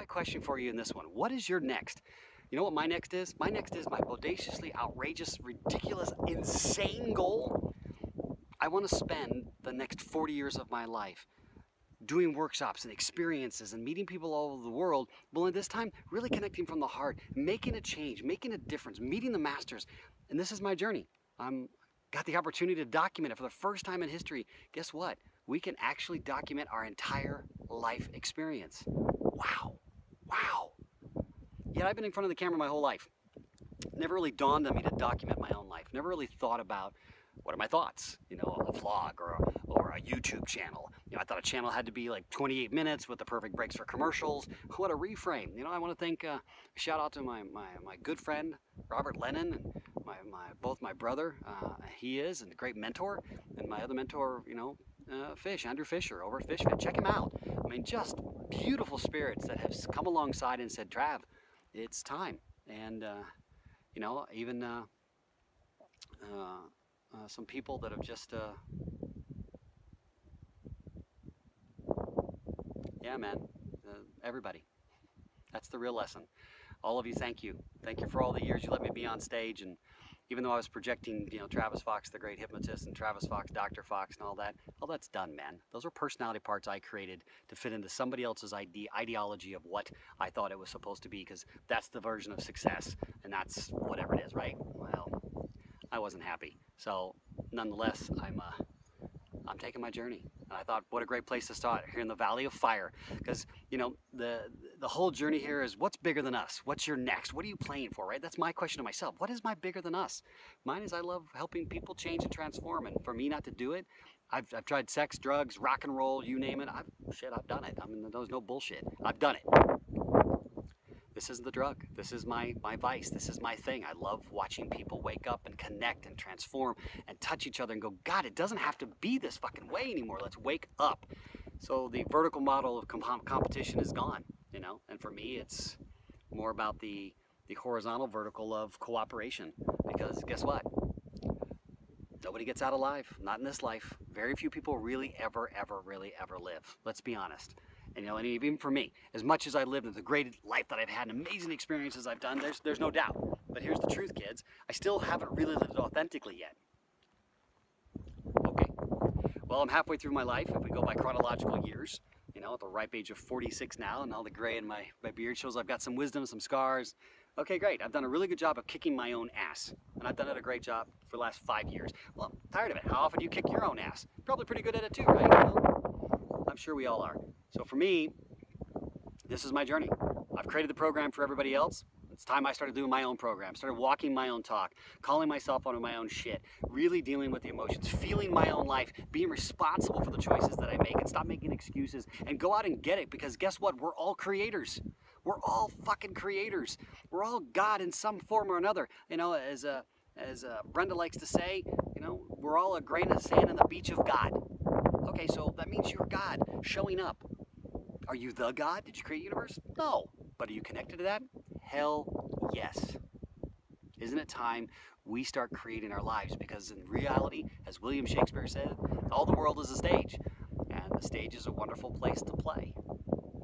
my question for you in this one. What is your next? You know what my next is? My next is my bodaciously outrageous, ridiculous, insane goal. I want to spend the next 40 years of my life doing workshops and experiences and meeting people all over the world. Well, at this time, really connecting from the heart, making a change, making a difference, meeting the masters. And this is my journey. I'm got the opportunity to document it for the first time in history. Guess what? We can actually document our entire life experience. Wow. Wow. Yet I've been in front of the camera my whole life. Never really dawned on me to document my own life. Never really thought about what are my thoughts? You know, a vlog or a, or a YouTube channel. You know, I thought a channel had to be like 28 minutes with the perfect breaks for commercials. What a reframe. You know, I want to thank, uh, shout out to my, my, my good friend, Robert Lennon, and my, my, both my brother, uh, he is, and a great mentor, and my other mentor, you know, uh, Fish, Andrew Fisher over at FishFit. Check him out. I mean, just beautiful spirits that have come alongside and said, Trav, it's time. And, uh, you know, even uh, uh, uh, some people that have just, uh, yeah, man, everybody. That's the real lesson. All of you, thank you. Thank you for all the years you let me be on stage. And even though I was projecting, you know, Travis Fox, the great hypnotist, and Travis Fox, Dr. Fox, and all that, all that's done, man. Those are personality parts I created to fit into somebody else's ide ideology of what I thought it was supposed to be, because that's the version of success, and that's whatever it is, right? Well, I wasn't happy. So nonetheless, I'm uh, I'm taking my journey. And I thought, what a great place to start here in the Valley of Fire. Because, you know, the the whole journey here is what's bigger than us? What's your next? What are you playing for, right? That's my question to myself. What is my bigger than us? Mine is I love helping people change and transform. And for me not to do it, I've, I've tried sex, drugs, rock and roll, you name it. I've, shit, I've done it. I mean, there's no bullshit. I've done it. This is the drug. This is my, my vice. This is my thing. I love watching people wake up and connect and transform and touch each other and go, God, it doesn't have to be this fucking way anymore. Let's wake up. So the vertical model of comp competition is gone, you know? And for me, it's more about the, the horizontal vertical of cooperation. Because guess what? Nobody gets out alive. Not in this life. Very few people really ever, ever, really ever live. Let's be honest. And, you know, and even for me, as much as I lived in the great life that I've had and amazing experiences I've done, there's, there's no doubt. But here's the truth, kids. I still haven't really lived authentically yet. Okay. Well, I'm halfway through my life, if we go by chronological years. You know, at the ripe age of 46 now, and all the gray in my, my beard shows I've got some wisdom, some scars. Okay, great. I've done a really good job of kicking my own ass. And I've done it a great job for the last five years. Well, I'm tired of it. How often do you kick your own ass? Probably pretty good at it too, right? Well, I'm sure we all are. So for me, this is my journey. I've created the program for everybody else. It's time I started doing my own program, started walking my own talk, calling myself on my own shit, really dealing with the emotions, feeling my own life, being responsible for the choices that I make, and stop making excuses and go out and get it because guess what? We're all creators. We're all fucking creators. We're all God in some form or another. You know, as uh, as uh, Brenda likes to say, you know, we're all a grain of sand on the beach of God. Okay, so that means you're God showing up. Are you the God? Did you create the universe? No. But are you connected to that? Hell yes. Isn't it time we start creating our lives? Because in reality, as William Shakespeare said, all the world is a stage, and the stage is a wonderful place to play.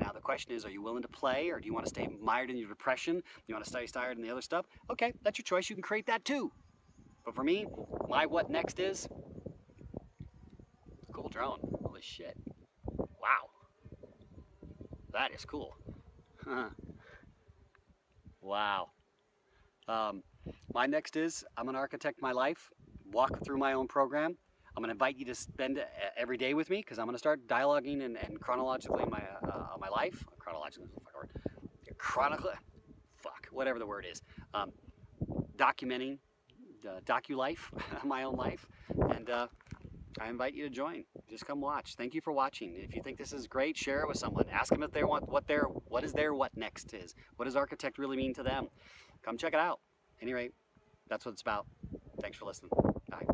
Now the question is, are you willing to play, or do you want to stay mired in your depression? Do you want to stay mired in the other stuff? Okay, that's your choice. You can create that too. But for me, my what next is cool drone. Holy shit! Wow, that is cool. wow. Um, my next is I'm to architect my life, walk through my own program. I'm going to invite you to spend every day with me because I'm going to start dialoguing and, and chronologically my uh, my life. Chronologically, fuck word. Fuck, whatever the word is. Um, documenting the docu life, my own life, and uh, I invite you to join. Just come watch. Thank you for watching. If you think this is great, share it with someone. Ask them if they want what their what is their what next is. What does architect really mean to them? Come check it out. At any rate, that's what it's about. Thanks for listening. Bye.